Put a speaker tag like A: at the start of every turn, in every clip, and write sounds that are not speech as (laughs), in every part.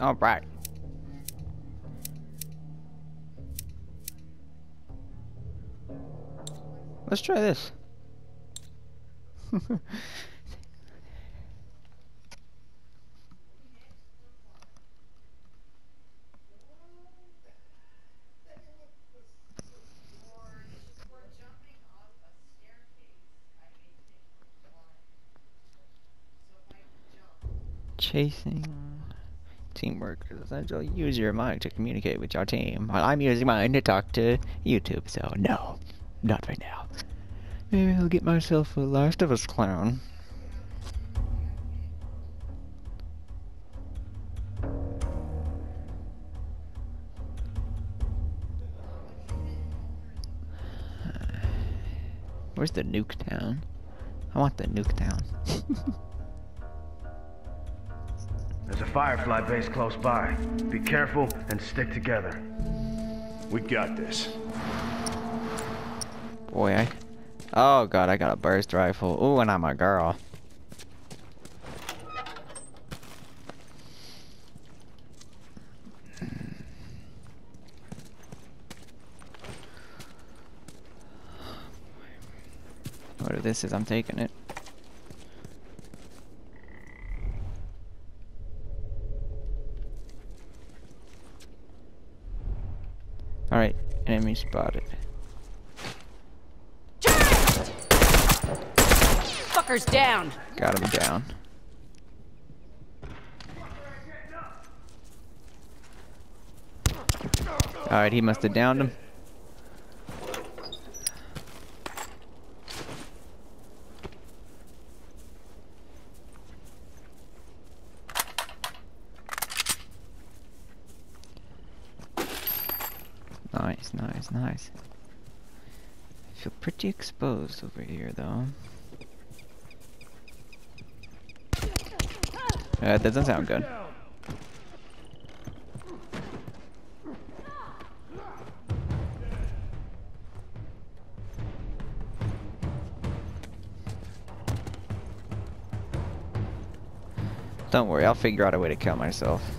A: All right. Let's try this. (laughs) Chasing teamwork is essential. Use your mind to communicate with your team. While I'm using mine to talk to YouTube, so no, not right now. Maybe I'll get myself a Last of Us clown. Where's the nuke town? I want the Nuketown. (laughs)
B: There's a Firefly base close by. Be careful and stick together.
C: We got this.
A: Boy, I... Oh god, I got a burst rifle. Ooh, and I'm a girl. Whatever this is, I'm taking it. Alright, enemy spotted.
D: Fuckers down.
A: Got him down. Alright, he must have downed him. Nice, nice, nice. I feel pretty exposed over here, though. Uh, that doesn't sound good. Don't worry, I'll figure out a way to kill myself.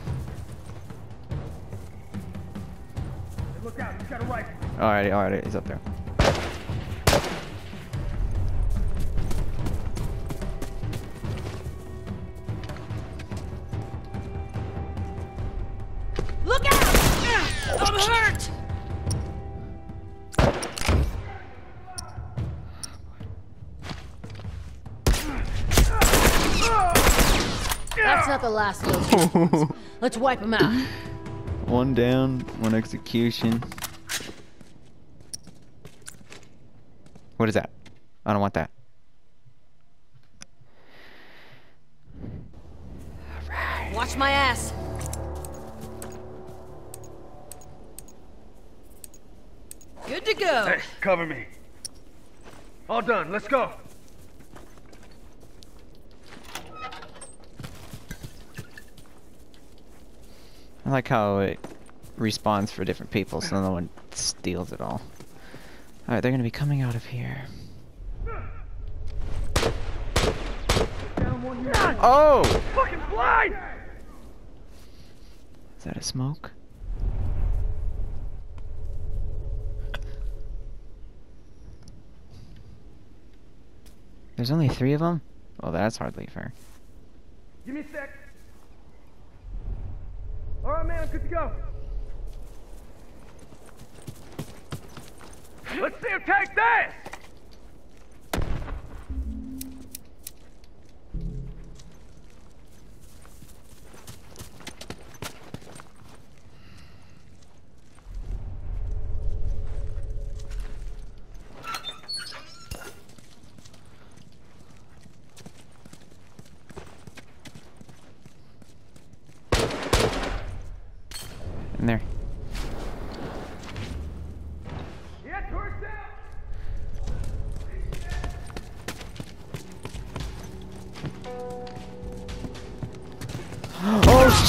A: Alrighty, alrighty, he's up there.
D: Look out! I'm hurt! That's not the last of those. (laughs) Let's wipe them out.
A: One down, one execution. What is that? I don't want that.
D: Watch my ass. Good to go.
B: Hey, cover me. All done, let's go.
A: I like how it respawns for different people so no one steals it all. Alright, they're gonna be coming out of here. Oh!
B: Fucking blind!
A: Is that a smoke? There's only three of them? Well, that's hardly fair.
B: Give me a sec. All right, man, I'm good to go. Let's see him take this!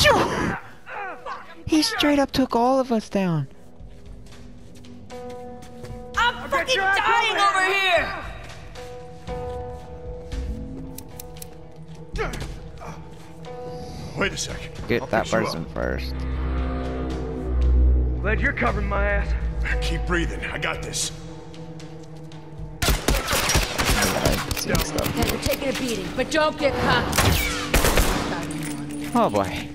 A: Oh! He straight up took all of us down.
D: I'm fucking dying over here!
C: Wait a sec.
A: Get
C: I'll
A: that
C: fix you up.
A: person first.
B: Glad you're covering my ass.
C: Keep breathing. I got this.
A: I'm seeing stuff.
D: Okay, you're taking a beating, but don't get caught.
A: Oh boy.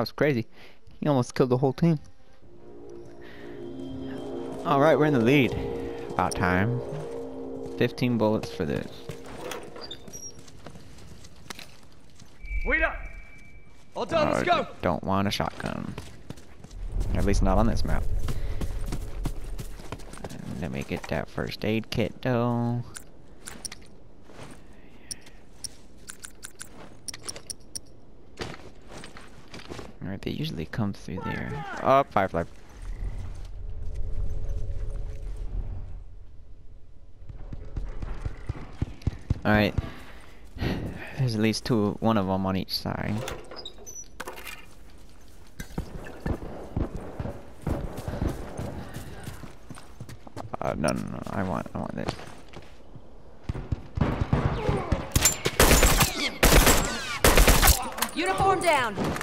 A: That was crazy. He almost killed the whole team. Alright, we're in the lead. About time. 15 bullets for this.
B: Wait up! All done, let's
A: Oh,
B: go!
A: Don't want a shotgun. At least not on this map. Let me get that first aid kit though. They usually come through there. Oh, firefly. Alright. There's at least two, one of them on each side. Uh, no, no, no, I want, I want this.
D: Uniform down.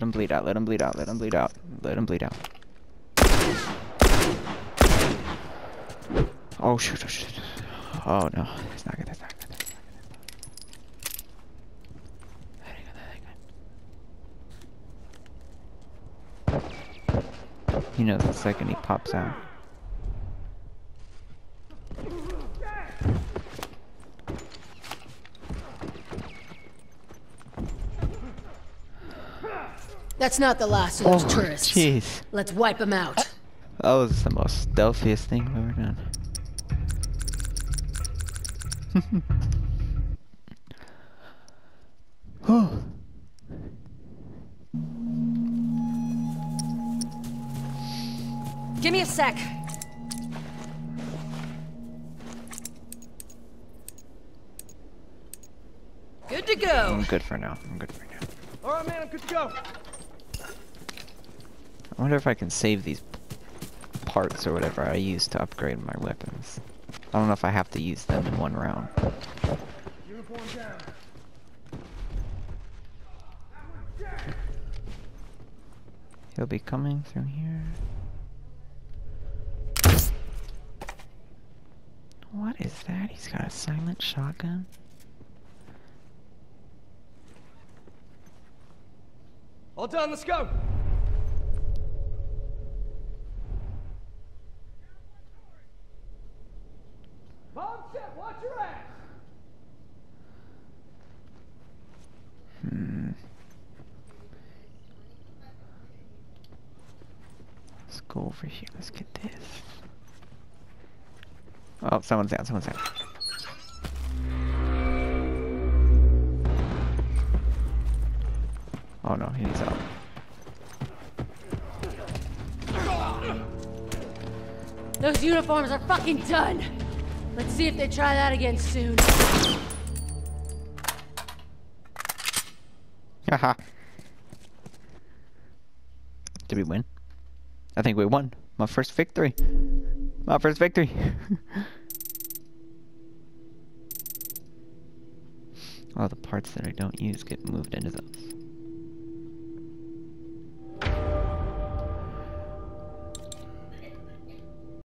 A: Let him bleed out, let him bleed out, let him bleed out, let him bleed out. Oh shoot, oh shoot. Oh, oh no, that's not good, that's not good. He knows the second he pops out.
D: That's not the last of those
A: Oh,
D: tourists.
A: jeez.
D: Let's wipe them out.
A: That was the most stealthiest thing I've ever done. oh. (sighs)
D: Give me a sec. Good to go.
A: I'm good for now. I'm good for now.
B: Alright, man, I'm good to go.
A: I wonder if I can save these parts or whatever I use to upgrade my weapons. I don't know if I have to use them in one round. He'll be coming through here. What is that? He's got a silent shotgun?
B: All done, let's go! Bomb set, watch your ass!
A: Hmm. Let's go over here. Let's get this. Oh, someone's down. Someone's down. Oh no, he's up.
D: Those uniforms are fucking done. Let's see if they try that again soon.
A: Haha. (laughs) Did we win? I think we won. My first victory. My first victory. (laughs) All the parts that I don't use get moved into those.